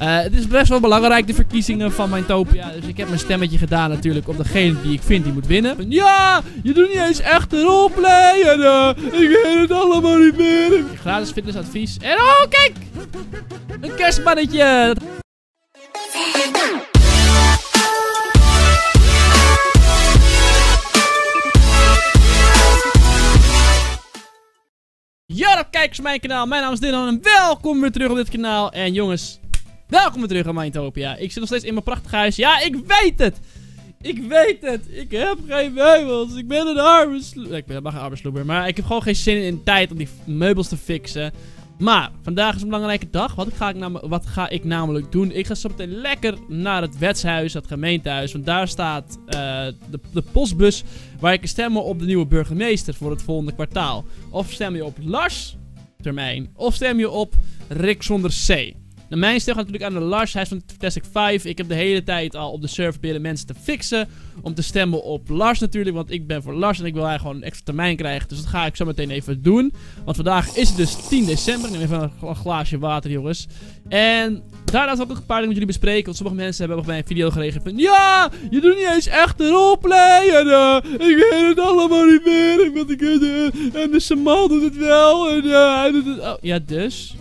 Eh, het is best wel belangrijk, de verkiezingen van Mindtopia. Dus ik heb mijn stemmetje gedaan natuurlijk op degene die ik vind die moet winnen. Ja, je doet niet eens echt roleplay. En eh, ik weet het allemaal niet meer. Gratis fitnessadvies. En oh, kijk! Een kerstmannetje. Ja, kijkers mijn kanaal. Mijn naam is Dylan en welkom weer terug op dit kanaal. En jongens, welkom terug aan Mindtopia. Ik zit nog steeds in mijn prachtig huis. Ja, ik weet het! Ik weet het! Ik heb geen meubels. Ik ben een arme. Ik ben helemaal geen arme sloeber. Maar ik heb gewoon geen zin in tijd om die meubels te fixen. Maar, vandaag is een belangrijke dag. Wat ga ik, wat ga ik namelijk doen? Ik ga zo meteen lekker naar het wetshuis, het gemeentehuis. Want daar staat uh, de, de postbus waar ik kan stemmen op de nieuwe burgemeester voor het volgende kwartaal. Of stem je op Lars, termijn, of stem je op Rick zonder C. Nou, mijn stem gaat natuurlijk aan de Lars. Hij is van Fantastic 5. Ik heb de hele tijd al op de server proberen mensen te fixen. Om te stemmen op Lars natuurlijk. Want ik ben voor Lars en ik wil eigenlijk gewoon een extra termijn krijgen. Dus dat ga ik zo meteen even doen. Want vandaag is het dus 10 december. Ik neem even een glaasje water, jongens. En daarnaast wil ik ook een paar dingen met jullie bespreken. Want sommige mensen hebben bij mijn video gereageerd van... Ja, je doet niet eens echt een roleplay. En uh, ik weet het allemaal niet meer. Want ik, uh, en de Samal doet het wel. En uh, hij doet het... Oh, ja, dus...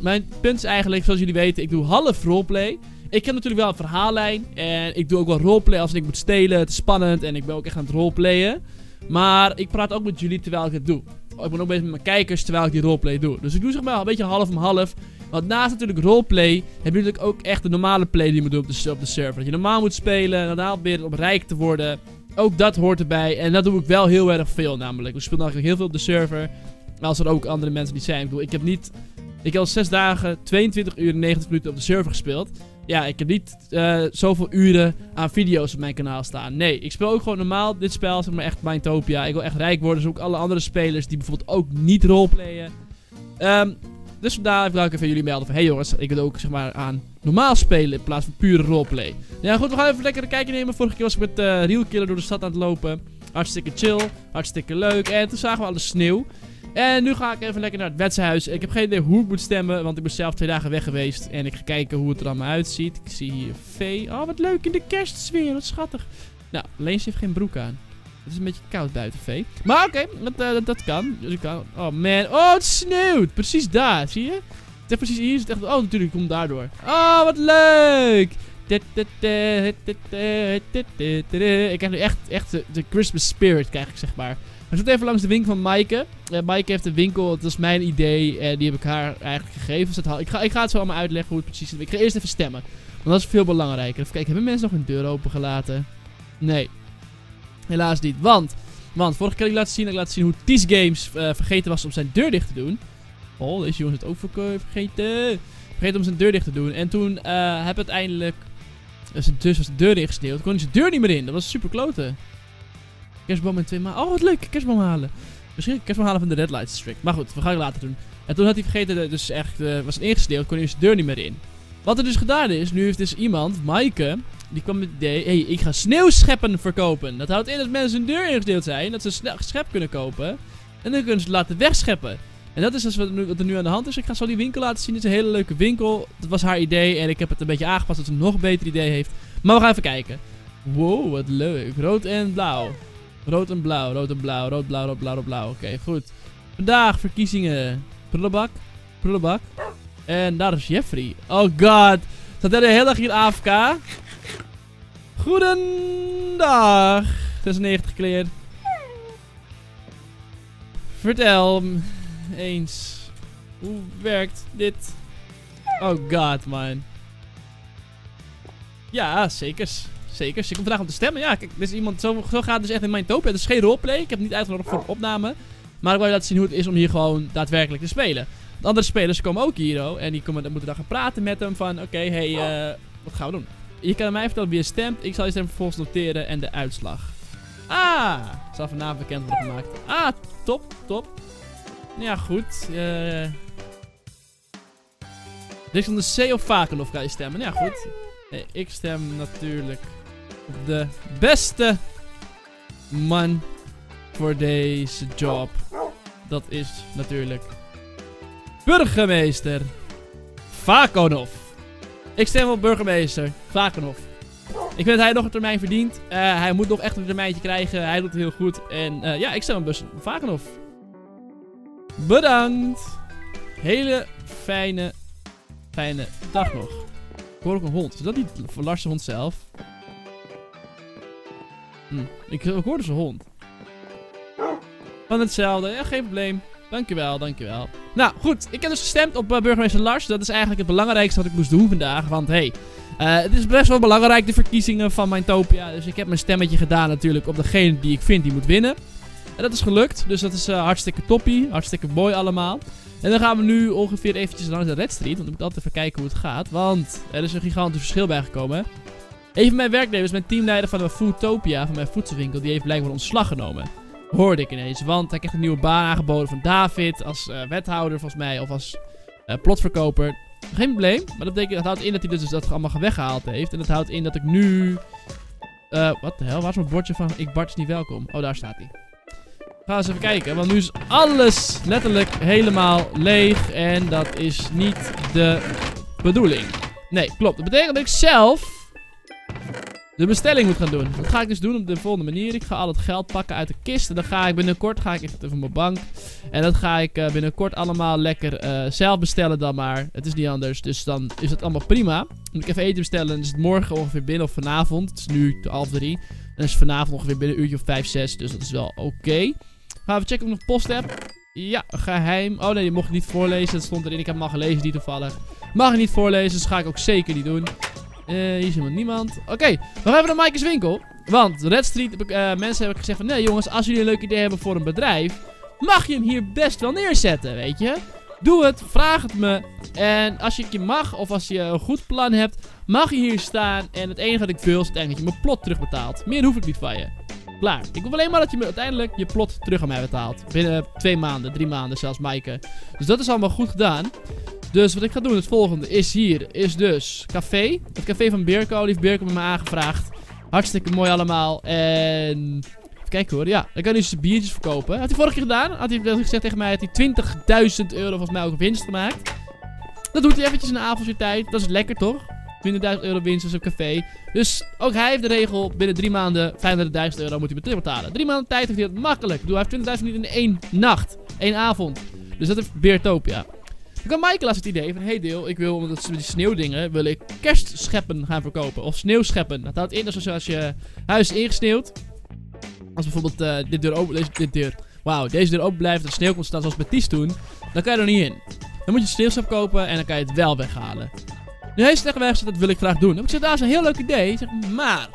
Mijn punt is eigenlijk, zoals jullie weten, ik doe half roleplay. Ik heb natuurlijk wel een verhaallijn. En ik doe ook wel roleplay als ik moet stelen. Het is spannend en ik ben ook echt aan het roleplayen. Maar ik praat ook met jullie terwijl ik het doe. Ik ben ook bezig met mijn kijkers terwijl ik die roleplay doe. Dus ik doe zeg maar een beetje half om half. Want naast natuurlijk roleplay heb je natuurlijk ook echt de normale play die je moet doen op de, op de server. Dat je normaal moet spelen en daarna weer op rijk te worden. Ook dat hoort erbij. En dat doe ik wel heel erg veel namelijk. We spelen eigenlijk heel veel op de server. Als er ook andere mensen die zijn. Ik bedoel, ik heb niet ik heb al 6 dagen, 22 uur en 90 minuten op de server gespeeld. Ja, ik heb niet uh, zoveel uren aan video's op mijn kanaal staan. Nee, ik speel ook gewoon normaal dit spel, zeg maar echt Mindtopia. Ik wil echt rijk worden, zoals ook alle andere spelers die bijvoorbeeld ook niet roleplayen. Um, dus vandaar wil ik even jullie melden van... Hey jongens, ik wil ook zeg maar aan normaal spelen in plaats van pure roleplay. Ja goed, we gaan even lekker een kijkje nemen. Vorige keer was ik met uh, Real Killer door de stad aan het lopen. Hartstikke chill, hartstikke leuk. En toen zagen we alle sneeuw. En nu ga ik even lekker naar het wetshuis. Ik heb geen idee hoe ik moet stemmen, want ik ben zelf twee dagen weg geweest. En ik ga kijken hoe het er allemaal uitziet. Ik zie hier V. Oh, wat leuk in de kerstsfeer. Wat schattig. Nou, Leens heeft geen broek aan. Het is een beetje koud buiten, V. Maar oké, okay, dat, dat, kan. Dus ik kan. Oh man. Oh, het sneeuwt. Precies daar. Zie je? Het is precies hier. Het echt... Oh, natuurlijk. Komt daardoor. Oh, wat leuk. Ik krijg nu echt, echt de Christmas spirit, krijg ik zeg maar. We zitten even langs de winkel van Maaike. Uh, Maaike heeft een winkel, dat is mijn idee. En uh, die heb ik haar eigenlijk gegeven. Dus ik, ga, ik ga het zo allemaal uitleggen hoe het precies is. Ik ga eerst even stemmen. Want dat is veel belangrijker. Even kijken, hebben mensen nog een deur open gelaten? Nee. Helaas niet. Want, want vorige keer ik laten zien, ik laten zien hoe Ties Games uh, vergeten was om zijn deur dicht te doen. Oh, deze jongens het ook vergeten. Vergeten om zijn deur dicht te doen. En toen heb uiteindelijk... Dus, was de deur ingesneeuwd. Kon hij zijn deur niet meer in. Dat was super kloten. Kerstboom en twee maanden. Oh, wat leuk. Kerstboom halen. Misschien kerstboom halen van de Red Light. Maar goed, we gaan het later doen. En toen had hij vergeten, dus echt, uh, was het ingesneeuwd, kon hij zijn deur niet meer in. Wat er dus gedaan is, nu heeft dus iemand, Maaike, die kwam met het idee, hey, ik ga sneeuwscheppen verkopen. Dat houdt in dat mensen hun deur ingesneeuwd zijn, dat ze een schep kunnen kopen. En dan kunnen ze het laten wegscheppen. En dat is dus wat nu, wat er nu aan de hand is. Ik ga zo die winkel laten zien. Het is een hele leuke winkel. Dat was haar idee en ik heb het een beetje aangepast dat ze een nog beter idee heeft. Maar we gaan even kijken. Wow, wat leuk. Rood en blauw. Rood en blauw, rood en blauw, rood, blauw, rood, blauw, rood, blauw. Oké, goed. Vandaag verkiezingen. Prullenbak. Prullenbak. En daar is Jeffrey. Oh god. Staat hij de hele dag hier AFK? Goedendag. 96 gekleerd. Vertel eens. Hoe werkt dit? Oh god, man. Ja, zeker. Zeker. Dus ik kom vandaag om te stemmen. Ja, kijk, dit is iemand, zo, zo gaat het dus echt in mijn top. Het is geen roleplay. Ik heb niet uitgenodigd voor een opname. Maar ik wil je laten zien hoe het is om hier gewoon daadwerkelijk te spelen. De andere spelers komen ook hier, oh, en die komen, dan moeten dan gaan praten met hem van, oké, okay, hey, uh, wat gaan we doen? Je kan mij vertellen wie je stemt. Ik zal je stem vervolgens noteren en de uitslag. Ah, zal vanavond bekend worden gemaakt. Ah, top, top. Ja, goed. Uh, Richt van de C of Vakenhof ga je stemmen. Ja, goed. Nee, ik stem natuurlijk de beste man voor deze job. Dat is natuurlijk burgemeester Vakonov. Ik stem op burgemeester. Vakonov. Ik vind dat hij nog een termijn verdient. Eh, hij moet nog echt een termijntje krijgen. Hij doet het heel goed. En eh, ja, ik stem op Vakonov. Bedankt. Hele fijne, fijne dag nog. Ik hoor ook een hond. Is dat niet Lars de hond zelf? Hm. Ik, hoorde zijn hond. Van hetzelfde. Ja, geen probleem. Dankjewel, dankjewel. Nou, goed. Ik heb dus gestemd op uh, burgemeester Lars. Dat is eigenlijk het belangrijkste wat ik moest doen vandaag. Want, hey, uh, het is best wel belangrijk, de verkiezingen van mijn Topia. Dus ik heb mijn stemmetje gedaan natuurlijk op degene die ik vind die moet winnen. En dat is gelukt. Dus dat is uh, hartstikke toppie. Hartstikke mooi allemaal. En dan gaan we nu ongeveer eventjes langs de Red Street. Want ik moet altijd even kijken hoe het gaat. Want er is een gigantisch verschil bijgekomen. Een van mijn werknemers, mijn teamleider van de Foodtopia, van mijn voedselwinkel, die heeft blijkbaar ontslag genomen. Hoorde ik ineens. Want hij kreeg een nieuwe baan aangeboden van David. Als uh, wethouder volgens mij. Of als uh, plotverkoper. Geen probleem. Maar dat, betekent, dat houdt in dat hij dus dat allemaal weggehaald heeft. En dat houdt in dat ik nu... Uh, wat de hel? Waar is mijn bordje van ik Bart niet welkom? Oh, daar staat hij. Gaan we eens even kijken. Want nu is alles letterlijk helemaal leeg. En dat is niet de bedoeling. Nee, klopt. Dat betekent dat ik zelf de bestelling moet gaan doen. Dat ga ik dus doen op de volgende manier. Ik ga al het geld pakken uit de kist. En dan ga ik binnenkort, ga ik even op mijn bank. En dat ga ik uh, binnenkort allemaal lekker uh, zelf bestellen dan maar. Het is niet anders, dus dan is het allemaal prima. Moet ik even eten bestellen, dan is het morgen ongeveer binnen of vanavond. Het is nu half drie. En is het vanavond ongeveer binnen een uurtje of vijf, zes. Dus dat is wel oké. Okay. Gaan we checken of ik nog post heb. Ja, geheim. Oh nee, die mocht ik niet voorlezen. Dat stond erin. Ik heb hem al gelezen, die toevallig. Mag ik niet voorlezen, dus ga ik ook zeker niet doen. Uh, hier is helemaal niemand. Oké, okay, nog even naar Mike's winkel. Want Red Street, uh, mensen hebben gezegd van... Nee jongens, als jullie een leuk idee hebben voor een bedrijf... Mag je hem hier best wel neerzetten, weet je. Doe het, vraag het me. En als je het mag, of als je een goed plan hebt... Mag je hier staan. En het enige wat ik wil is dat je mijn plot terugbetaalt. Meer hoef ik niet van je. Klaar. Ik hoef alleen maar dat je me uiteindelijk je plot terug aan mij betaalt. Binnen twee maanden, drie maanden zelfs, Maaike. Dus dat is allemaal goed gedaan. Dus wat ik ga doen, het volgende is hier, is dus café. Het café van Birko, die heeft Birko met me aangevraagd. Hartstikke mooi allemaal. En... Kijken hoor, ja. Dan kan hij dus biertjes verkopen. Had hij vorige keer gedaan. Had hij gezegd tegen mij, had hij 20.000 euro volgens mij ook winst gemaakt. Dat doet hij eventjes in de avondje tijd. Dat is lekker toch? 20.000 euro winst is een café. Dus ook hij heeft de regel, binnen drie maanden 35.000 euro moet hij terug betalen. Drie maanden tijd heeft hij dat makkelijk. Bedoel, hij heeft 20.000 niet in één nacht. één avond. Dus dat heeft Beertopia. Ik had Michael het idee van, hey deel, ik wil, omdat die sneeuwdingen, wil ik kerstscheppen gaan verkopen. Of sneeuwscheppen. Dat houdt in dat als je huis is ingesneeuwd. Als bijvoorbeeld uh, dit deur open, deze, deur, wauw, deze deur open blijft en sneeuw komt staan zoals Ties toen. Dan kan je er niet in. Dan moet je sneeuwschep kopen en dan kan je het wel weghalen. Nu hij slecht weg, dat wil ik graag doen. Dan ik zeg, daar is een heel leuk idee. Zeg, maar,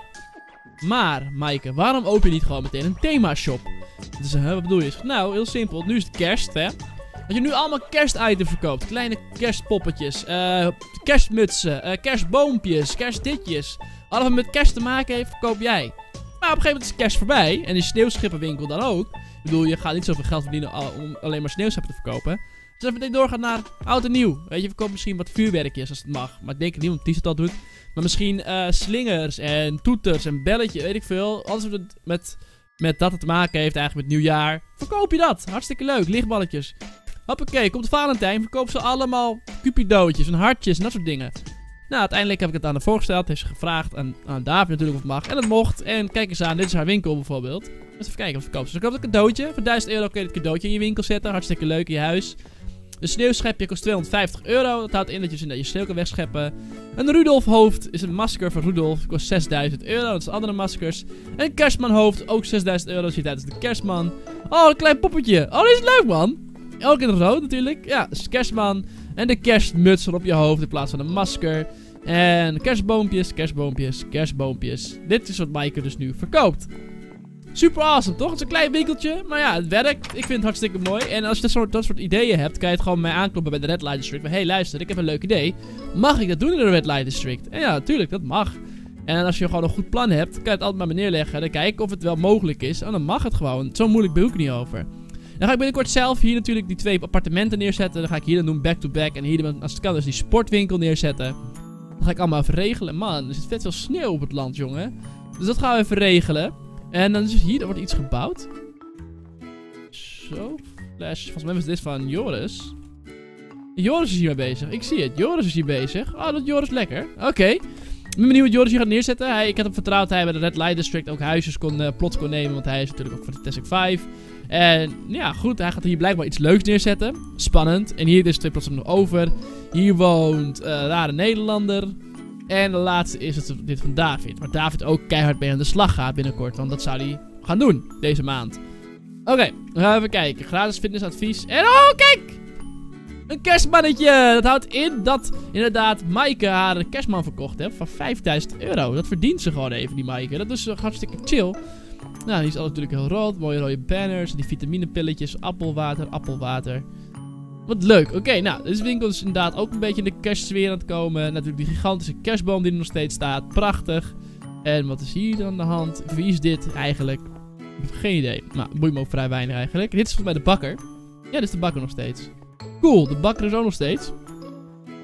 maar, Maaike, waarom open je niet gewoon meteen een themashop? Dus, wat bedoel je? Nou, heel simpel. Nu is het kerst, hè. Dat je nu allemaal kerstitems verkoopt. Kleine kerstpoppetjes, uh, kerstmutsen, uh, kerstboompjes, kerstditjes. Alles wat met kerst te maken heeft, verkoop jij. Maar op een gegeven moment is kerst voorbij. En die sneeuwschippenwinkel dan ook. Ik bedoel, je gaat niet zoveel geld verdienen om alleen maar sneeuwschippen te verkopen. Dus dit doorgaan naar oud en nieuw. Weet je, verkoopt misschien wat vuurwerkjes als het mag. Maar ik denk niet, want die het doet. Maar misschien uh, slingers en toeters en belletjes, weet ik veel. Alles wat met, met dat te maken heeft eigenlijk met nieuwjaar. Verkoop je dat. Hartstikke leuk. Lichtballetjes. Hoppakee, komt Valentijn, verkoopt ze allemaal cupidootjes en hartjes en dat soort dingen. Nou, uiteindelijk heb ik het aan haar voorgesteld. Heeft ze gevraagd aan, aan David natuurlijk of het mag. En het mocht. En kijk eens aan, dit is haar winkel bijvoorbeeld. Dus even kijken of ze koopt. Dus dan koopt een cadeautje. Voor 1000 euro kun je het cadeautje in je winkel zetten. Hartstikke leuk in je huis. Een sneeuwschepje kost 250 euro. Dat houdt in dat je je sneeuw kan wegscheppen. Een Rudolf hoofd is een masker van Rudolf. Kost 6000 euro. Dat is andere maskers. Een kerstman hoofd. Ook 6000 euro. Dat je tijdens de kerstman. Oh, een klein poppetje. Oh, dit is leuk man. Elk in rood natuurlijk. Ja, dus kerstman. En de kerstmuts op je hoofd in plaats van een masker. En kerstboompjes, kerstboompjes, kerstboompjes. Dit is wat Maaike dus nu verkoopt. Super awesome, toch? Het is een klein winkeltje, maar ja, het werkt. Ik vind het hartstikke mooi. En als je dat soort, dat soort ideeën hebt, kan je het gewoon mij aankloppen bij de Red Light District. Hé, hey, luister, ik heb een leuk idee. Mag ik dat doen in de Red Light District? En ja, natuurlijk, dat mag. En als je gewoon een goed plan hebt, kan je het altijd maar neerleggen. Dan kijken of het wel mogelijk is. En dan mag het gewoon. Zo moeilijk ben ik niet over. Dan ga ik binnenkort zelf hier natuurlijk die twee appartementen neerzetten. Dan ga ik hier dan doen back-to-back. En hier als het kan dus die sportwinkel neerzetten. Dat ga ik allemaal even regelen. Man, er zit vet veel sneeuw op het land, jongen. Dus dat gaan we even regelen. En dan is dus hier, er wordt iets gebouwd. Zo. Flash. Volgens mij is dit van Joris. Joris is hiermee bezig. Ik zie het. Joris is hier bezig. Oh, dat Joris lekker. Oké. Ben benieuwd wat Joris hier gaat neerzetten. Hij, ik had hem vertrouwd dat hij bij de Red Light District ook huisjes kon, uh, plots kon nemen. Want hij is natuurlijk ook voor de Fantastic 5. En ja, goed. Hij gaat hier blijkbaar iets leuks neerzetten. Spannend. En hier is twee plots nog over. Hier woont daar een Nederlander. En de laatste is het, dit van David. Maar David ook keihard mee aan de slag gaat binnenkort. Want dat zou hij gaan doen deze maand. Oké, we gaan even kijken. Gratis fitnessadvies. En oh, kijk! Een kerstmannetje! Dat houdt in dat inderdaad Maaike haar een kerstman verkocht heeft van 5000 euro. Dat verdient ze gewoon even, die Maaike. Dat is hartstikke chill. Nou, die is alles natuurlijk heel rood. Mooie rode banners, die vitaminepilletjes, appelwater, appelwater. Wat leuk. Oké, nou, deze winkel is inderdaad ook een beetje in de kerstsfeer aan het komen. Natuurlijk die gigantische kerstboom die er nog steeds staat. Prachtig. En wat is hier aan de hand? Wie is dit eigenlijk? Geen idee. Nou, boeit me ook vrij weinig eigenlijk. Dit is volgens mij de bakker. Ja, dit is de bakker nog steeds. Cool, de bakker is ook nog steeds.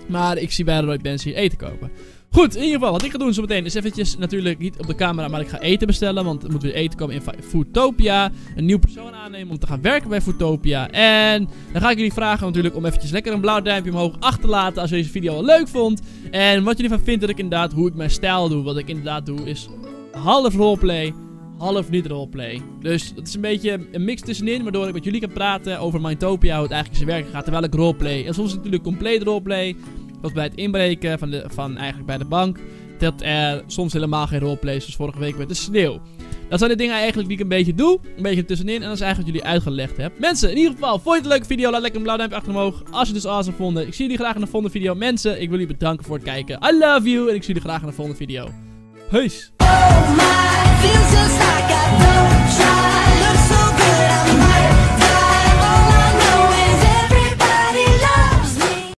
Maar ik zie bijna nooit mensen hier eten kopen. Goed, in ieder geval, wat ik ga doen zometeen is eventjes natuurlijk niet op de camera, maar ik ga eten bestellen. Want er moet weer eten komen in Foodtopia. Een nieuw persoon aannemen om te gaan werken bij Foodtopia. En dan ga ik jullie vragen natuurlijk om eventjes lekker een blauw duimpje omhoog achter te laten als je deze video leuk vond. En wat jullie van vindt dat ik inderdaad, hoe ik mijn stijl doe. Wat ik inderdaad doe is half roleplay, half niet roleplay. Dus het is een beetje een mix tussenin, waardoor ik met jullie kan praten over Mindtopia, hoe het eigenlijk zijn werk gaat, terwijl ik roleplay. En soms natuurlijk compleet roleplay, zoals bij het inbreken van, de, van eigenlijk bij de bank. Dat er soms helemaal geen roleplay is, zoals vorige week met de sneeuw. Dat zijn de dingen eigenlijk die ik een beetje doe. Een beetje tussenin. En dat is eigenlijk wat jullie uitgelegd heb. Mensen, in ieder geval, vond je het een leuke video? Laat lekker een blauw duimpje achter omhoog. Als je het dus awesome vond. Ik zie jullie graag in de volgende video. Mensen, ik wil jullie bedanken voor het kijken. I love you. En ik zie jullie graag in de volgende video. Peace. Oh feels just like I don't try.